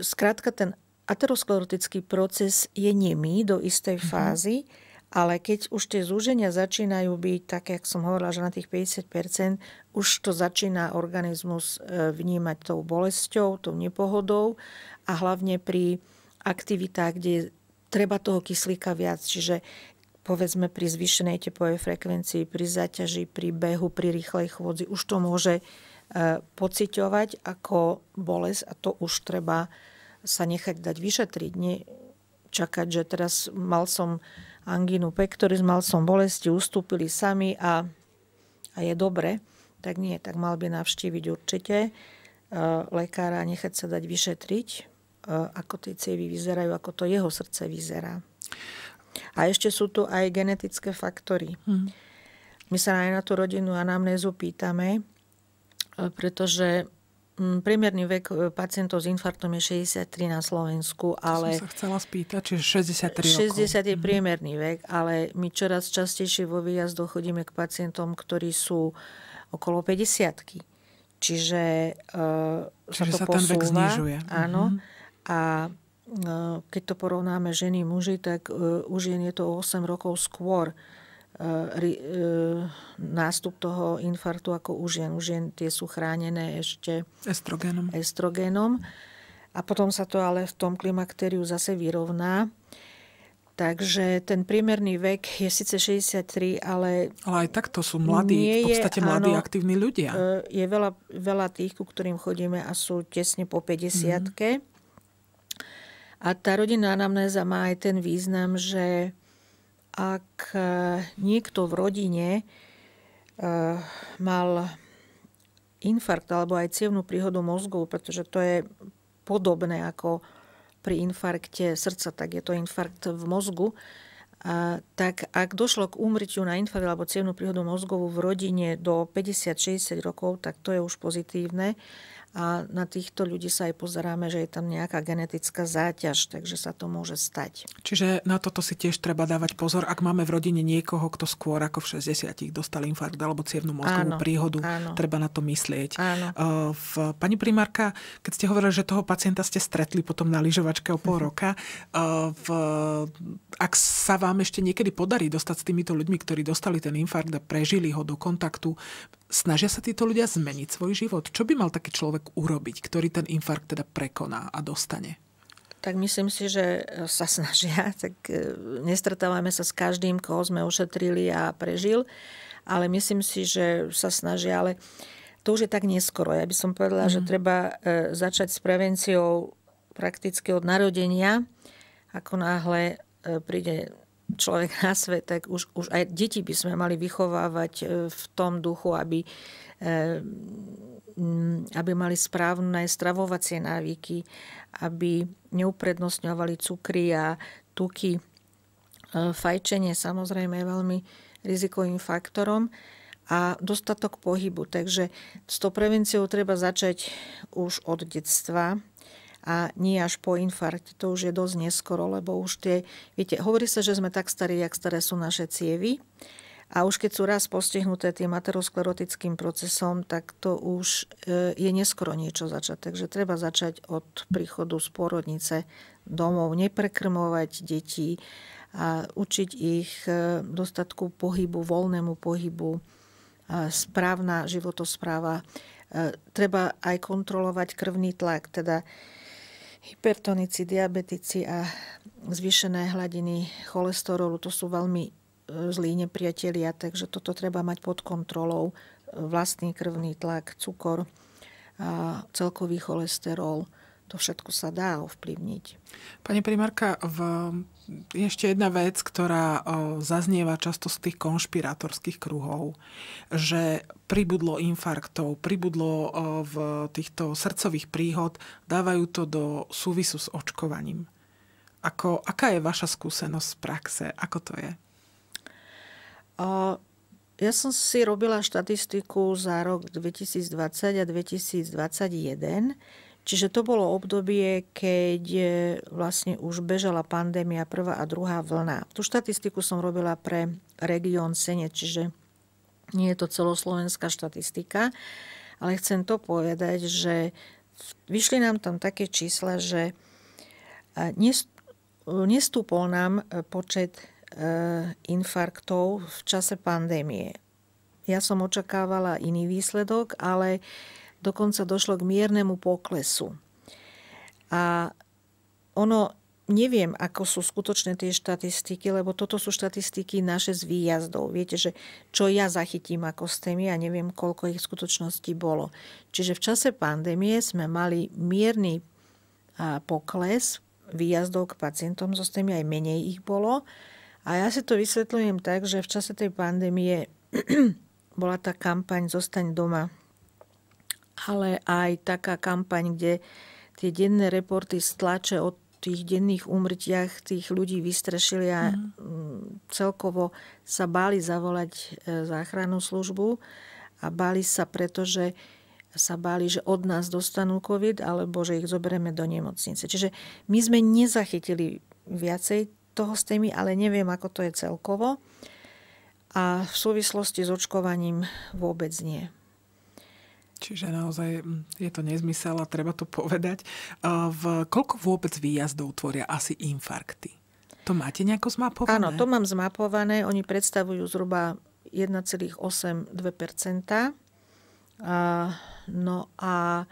skrátka ten aterosklerotický proces je nemý do istej mm-hmm. fázy, ale keď už tie zúženia začínajú byť, tak jak som hovorila, že na tých 50%, už to začína organizmus e, vnímať tou bolesťou, tou nepohodou a hlavne pri aktivitách, kde treba toho kyslíka viac. Čiže povedzme pri zvýšenej tepovej frekvencii, pri záťaži, pri behu, pri rýchlej chôdzi, už to môže e, pociťovať ako bolesť a to už treba sa nechať dať vyšetriť. Nie čakať, že teraz mal som angínu pectoris, mal som bolesti, ustúpili sami a, a je dobre. Tak nie, tak mal by navštíviť určite e, lekára a nechať sa dať vyšetriť, e, ako tie cievy vyzerajú, ako to jeho srdce vyzerá. A ešte sú tu aj genetické faktory. Hmm. My sa aj na tú rodinu anamnézu pýtame, e, pretože mm, priemerný vek e, pacientov s infarktom je 63 na Slovensku, ale... Som sa chcela spýtať, čiže 63 60 rokov. je mhm. priemerný vek, ale my čoraz častejšie vo výjazdoch chodíme k pacientom, ktorí sú okolo 50 Čiže, uh, Čiže sa to sa posúva. ten vek znižuje. Áno. Mm-hmm. A keď to porovnáme ženy muži, tak e, u žien je to 8 rokov skôr nástup toho infarktu ako u žien. U žien tie sú chránené ešte estrogénom. estrogénom. A potom sa to ale v tom klimaktériu zase vyrovná. Takže ten priemerný vek je síce 63, ale... Ale aj takto sú mladí, nie v podstate je, mladí áno, aktívni ľudia. Je veľa, veľa tých, ku ktorým chodíme a sú tesne po 50 mm. A tá rodinná anamnéza má aj ten význam, že ak e, niekto v rodine uh, mal infarkt alebo aj cievnú príhodu mozgu, pretože to je podobné ako pri infarkte srdca, tak je to infarkt v mozgu, a, tak ak došlo k úmrtiu na infarkt alebo cievnú príhodu mozgovú v rodine do 50-60 rokov, tak to je už pozitívne a na týchto ľudí sa aj pozeráme, že je tam nejaká genetická záťaž, takže sa to môže stať. Čiže na toto si tiež treba dávať pozor, ak máme v rodine niekoho, kto skôr ako v 60 dostal infarkt alebo cievnú mozgovú áno, príhodu, áno. treba na to myslieť. Áno. V, pani primárka, keď ste hovorili, že toho pacienta ste stretli potom na lyžovačke o pol roka, v, ak sa vám ešte niekedy podarí dostať s týmito ľuďmi, ktorí dostali ten infarkt a prežili ho do kontaktu, snažia sa títo ľudia zmeniť svoj život? Čo by mal taký človek urobiť, ktorý ten infarkt teda prekoná a dostane? Tak myslím si, že sa snažia. [LAUGHS] Tak e, nestretávame sa s každým, koho sme ošetrili a prežil, ale myslím si, že sa snažia, ale to už je tak neskoro. Ja by som povedala, mm. že mhm. treba e, začať s prevenciou prakticky od narodenia. Ako náhle e, príde človek na svet, tak už, už aj deti by sme mali vychovávať v tom duchu, aby Mm, aby mali správne stravovacie návyky, aby neuprednostňovali cukry a tuky. E, fajčenie samozrejme je veľmi rizikovým faktorom a dostatok pohybu. Takže s tou prevenciou treba začať už od detstva a nie až po infarkte. To už je dosť neskoro, lebo už tie, viete, hovorí sa, že sme tak starí, jak staré sú naše cievy. A už keď sú raz postihnuté tým aterosklerotickým procesom, tak to už e, je neskoro niečo začať. Takže treba začať od príchodu z pôrodnice domov, neprekrmovať deti a učiť ich e, dostatku pohybu, voľnému pohybu, správna životospráva. E, treba aj kontrolovať krvný tlak, teda hypertonici, diabetici a zvýšené hladiny cholesterolu. To sú veľmi zlí nepriatelia, takže toto treba mať pod kontrolou. Vlastný krvný tlak, cukor, a celkový cholesterol, to všetko sa dá ovplyvniť. Pani primárka, v, ešte jedna vec, ktorá o, zaznieva často z tých konšpirátorských kruhov, že pribudlo infarktov, pribudlo o, v týchto srdcových príhod, dávajú to do súvisu s očkovaním. Ako, aká je vaša skúsenosť z praxe? Ako to je? Ja som si robila štatistiku za rok 2020 a 2021, čiže to bolo obdobie, keď vlastne už bežala pandémia prvá a druhá vlna. Tú štatistiku som robila pre región Sene, čiže nie je to celoslovenská štatistika, ale chcem to povedať, že vyšli nám tam také čísla, že nestúpol nám počet infarktov v čase pandémie. Ja som očakávala iný výsledok, ale dokonca došlo k miernemu poklesu. A ono, neviem, ako sú skutočné tie štatistiky, lebo toto sú štatistiky naše z výjazdov. Viete, že čo ja zachytím ako témy a neviem, koľko ich v skutočnosti bolo. Čiže v čase pandémie sme mali mierny pokles výjazdov k pacientom so STEMI, aj menej ich bolo. A ja si to vysvetľujem tak, že v čase tej pandémie [CLEARS THROAT] bola tá kampaň Zostaň doma, ale aj taká kampaň, kde tie denné reporty stlače o tých denných úmrtiach tých ľudí vystrašili a mm. celkovo sa báli zavolať e, záchrannú službu a báli sa, pretože sa báli, že od nás dostanú COVID alebo že ich zoberieme do nemocnice. Čiže my sme nezachytili viacej toho s tými, ale neviem, ako to je celkovo. A v súvislosti s očkovaním vôbec nie. Čiže naozaj hm, je to nezmysel a treba to povedať. V koľko vôbec výjazdov tvoria asi infarkty? To máte nejako zmapované? Áno, to mám zmapované. Oni predstavujú zhruba 1,82%. No a e,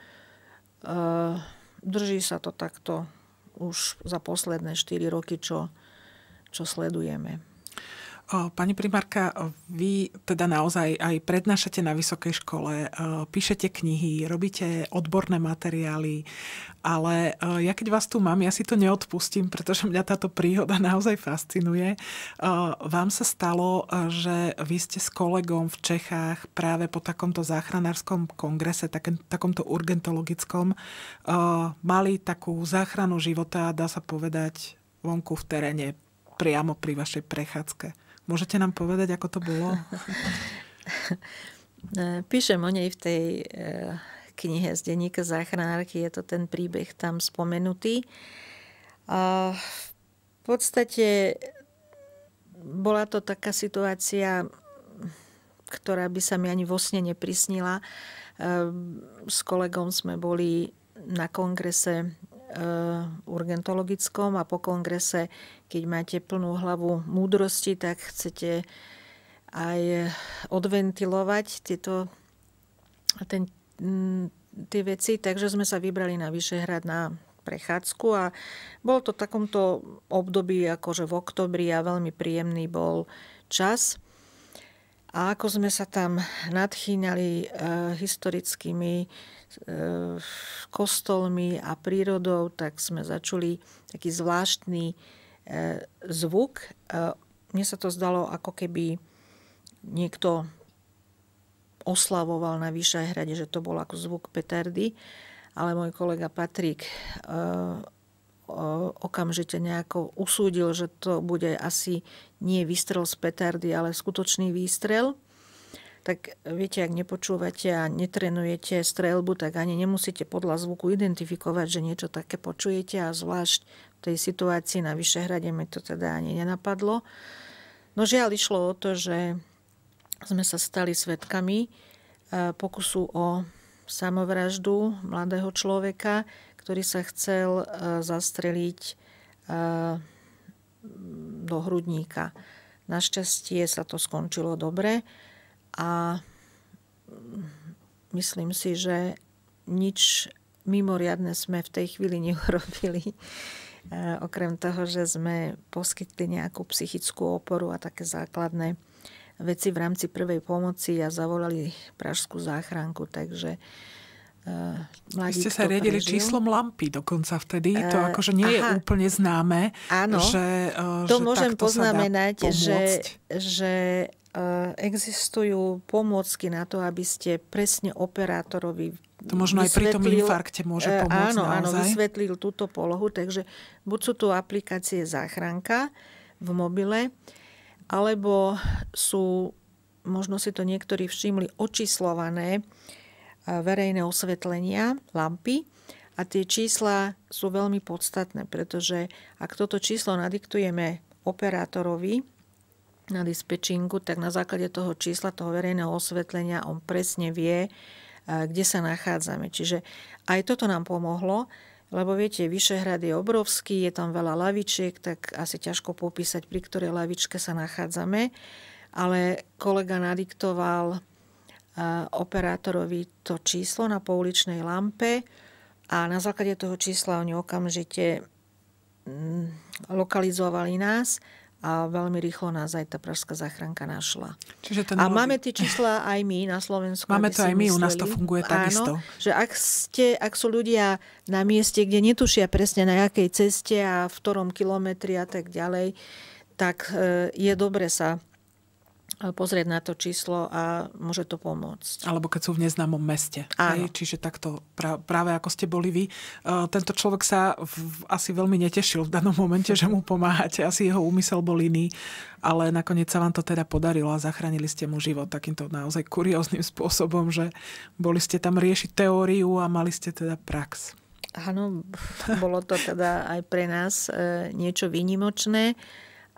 drží sa to takto už za posledné 4 roky, čo, čo sledujeme. Pani primárka, vy teda naozaj aj prednášate na vysokej škole, píšete knihy, robíte odborné materiály, ale ja keď vás tu mám, ja si to neodpustím, pretože mňa táto príhoda [LAUGHS] naozaj fascinuje. Vám sa stalo, že vy ste s kolegom v Čechách práve po takomto záchranárskom kongrese, takomto urgentologickom, mali takú záchranu života, dá sa povedať, vonku v teréne, priamo pri vašej prechádzke. Môžete nám povedať, ako to bolo? [LAUGHS] Píšem o nej v tej e, knihe z denníka záchranárky, je to ten príbeh tam spomenutý. A v podstate bola to taká situácia, ktorá by sa mi ani vo sne neprisnila. E, s kolegom sme boli na kongrese urgentologickom a po kongrese, keď máte plnú hlavu múdrosti, tak chcete aj odventilovať tieto, ten, mm, tie veci. Takže sme sa vybrali na Vyšehrad na prechádzku a bol to v takomto období, akože v oktobri a veľmi príjemný bol čas. A ako sme sa tam nadchýňali e, historickými E, kostolmi a prírodou, tak sme začuli taký zvláštny e, zvuk. E, mne sa to zdalo, ako keby niekto oslavoval na Vyšajhrade, že to bol ako zvuk petardy, ale môj kolega Patrik okamžite nejako usúdil, že to bude asi nie výstrel z petardy, ale skutočný výstrel tak viete, ak nepočúvate a netrenujete strelbu, tak ani nemusíte podľa zvuku identifikovať, že niečo také počujete a zvlášť v tej situácii na Vyšehrade mi to teda ani nenapadlo. No žiaľ išlo o to, že sme sa stali svetkami e, pokusu o samovraždu mladého človeka, ktorý sa chcel e, zastreliť e, do hrudníka. Našťastie sa to skončilo dobre a myslím si, že nič mimoriadne sme v tej chvíli neurobili. E, okrem toho, že sme poskytli nejakú psychickú oporu a také základné veci v rámci prvej pomoci a zavolali pražskú záchranku. Takže Vy ste sa riadili prežil. číslom lampy dokonca vtedy. To akože nie je úplne známe. Áno, že, uh, to že môžem poznamenať, že, že Eh, existujú pomôcky na to, aby ste presne operátorovi to možno aj pri tom infarkte môže pomôcť Áno, naozaj. áno, vysvetlil túto polohu, takže buď sú tu aplikácie záchranka v mobile, alebo sú, možno si to niektorí všimli, očíslované eh, verejné osvetlenia, lampy, a tie čísla sú veľmi podstatné, pretože ak toto číslo nadiktujeme operátorovi, na dispečingu, tak na základe toho čísla, toho verejného osvetlenia on presne vie, kde sa nachádzame. Čiže aj toto nám pomohlo, lebo viete, Vyšehrad je obrovský, je tam veľa lavičiek, tak asi ťažko popísať, pri ktorej lavičke sa nachádzame. Ale kolega nadiktoval operátorovi to číslo na pouličnej lampe a na základe toho čísla oni okamžite mm, lokalizovali nás a veľmi rýchlo nás aj tá pražská záchranka našla. Čiže to a máme tie čísla aj my na Slovensku. Máme to aj my, mysleli, u nás to funguje takisto. Áno, že ak, ste, ak sú ľudia na mieste, kde netušia presne na jakej ceste a v ktorom kilometri a tak ďalej, tak e, je dobre sa pozrieť na to číslo a môže to pomôcť. Alebo keď sú v neznámom meste. Áno. Hej? Čiže takto práve ako ste boli vy. Tento človek sa v, asi veľmi netešil v danom momente, že mu pomáhate. Asi jeho úmysel bol iný. Ale nakoniec sa vám to teda podarilo a zachránili ste mu život takýmto naozaj kurióznym spôsobom, že boli ste tam riešiť teóriu a mali ste teda prax. Áno, [LAUGHS] bolo to teda aj pre nás e, niečo výnimočné.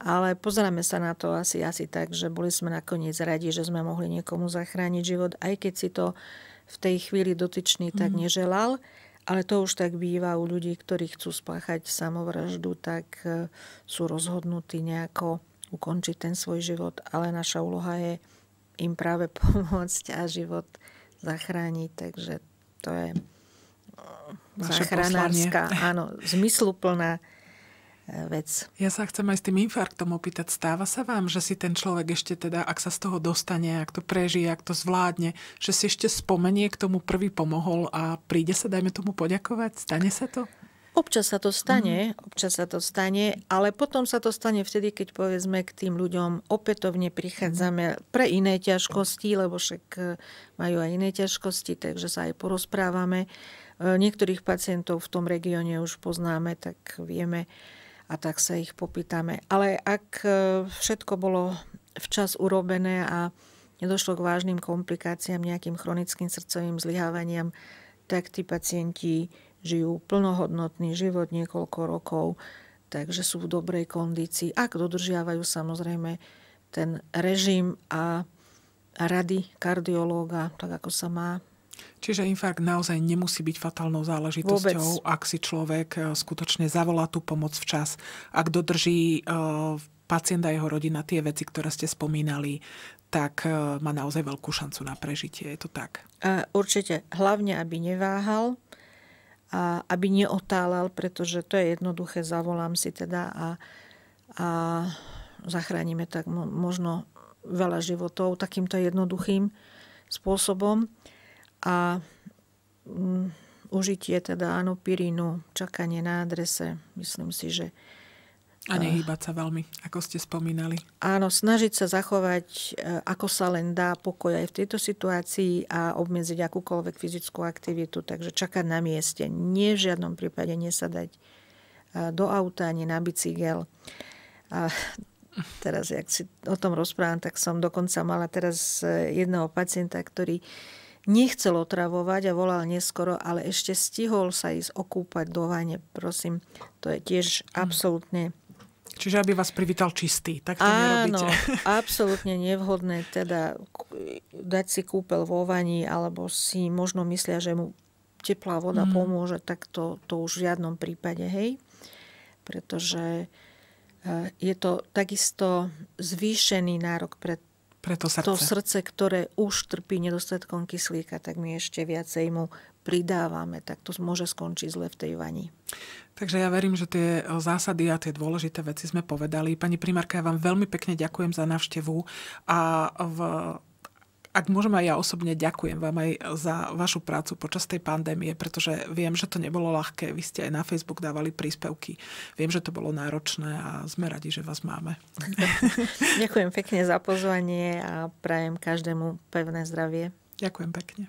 Ale pozeráme sa na to asi, asi tak, že boli sme nakoniec radi, že sme mohli niekomu zachrániť život, aj keď si to v tej chvíli dotyčný mm. tak mhm. neželal. Ale to už tak býva u ľudí, ktorí chcú spáchať samovraždu, tak e, sú rozhodnutí nejako ukončiť ten svoj život, ale naša úloha je im práve [LAUGHS] pomôcť a život zachrániť. Takže to je Vaše záchranárska, áno, zmysluplná vec. Ja sa chcem aj s tým infarktom opýtať. Stáva sa vám, že si ten človek ešte teda, ak sa z toho dostane, ak to prežije, ak to zvládne, že si ešte spomenie k tomu prvý pomohol a príde sa, dajme tomu, poďakovať? Stane sa to? Občas sa to stane, mm. občas sa to stane, ale potom sa to stane vtedy, keď povedzme k tým ľuďom opätovne prichádzame pre iné ťažkosti, lebo však e, majú aj iné ťažkosti, takže sa aj porozprávame. E, niektorých pacientov v tom regióne už poznáme, tak vieme, a tak sa ich popýtame. Ale ak e, všetko bolo včas urobené a nedošlo k vážnym komplikáciám, nejakým chronickým srdcovým zlyhávaniam, tak tí pacienti žijú plnohodnotný život niekoľko rokov, takže sú v dobrej kondícii, ak dodržiavajú samozrejme ten režim a rady kardiológa, tak ako sa má Čiže infarkt naozaj nemusí byť fatálnou záležitosťou, Vôbec. ak si človek e, skutočne zavolá tú pomoc včas, ak dodrží uh, pacient a jeho rodina tie veci, ktoré ste spomínali, tak uh, má naozaj veľkú šancu na prežitie. Je to tak? Určite. Hlavne, aby neváhal a aby neotálal, pretože to je jednoduché, zavolám si teda a, a zachránime tak možno veľa životov takýmto jednoduchým spôsobom a um, užitie teda anopirínu, čakanie na adrese, myslím si, že a nehýbať sa veľmi, ako ste spomínali. Áno, snažiť sa zachovať, e, ako sa len dá pokoj aj v tejto situácii a obmedziť akúkoľvek fyzickú aktivitu. Takže čakať na mieste. Nie v žiadnom prípade nesadať e, do auta ani na bicykel. A teraz, jak si o tom rozprávam, tak som dokonca mala teraz jedného pacienta, ktorý nechcel otravovať a volal neskoro, ale ešte stihol sa ísť okúpať do vane. Prosím, to je tiež hm. absolútne Čiže aby vás privítal čistý, tak to Áno, nerobíte. [LAUGHS] absolútne nevhodné teda dať si kúpel vo vani, alebo si možno myslia, že mu teplá voda mm. pomôže, tak to, to už v žiadnom prípade, hej. Pretože eh, je to takisto zvýšený nárok pre pre to srdce. To srdce, ktoré už trpí nedostatkom kyslíka, tak my ešte viacej mu pridávame, tak to môže skončiť zle v tej vani. Takže ja verím, že tie zásady a tie dôležité veci sme povedali. Pani primárka, ja vám veľmi pekne ďakujem za návštevu a v ak môžem aj ja osobne ďakujem vám aj za vašu prácu počas tej pandémie, pretože viem, že to nebolo ľahké. Vy ste aj na Facebook dávali príspevky. Viem, že to bolo náročné a sme radi, že vás máme. [LAUGHS] ďakujem pekne za pozvanie a prajem každému pevné zdravie. Ďakujem pekne.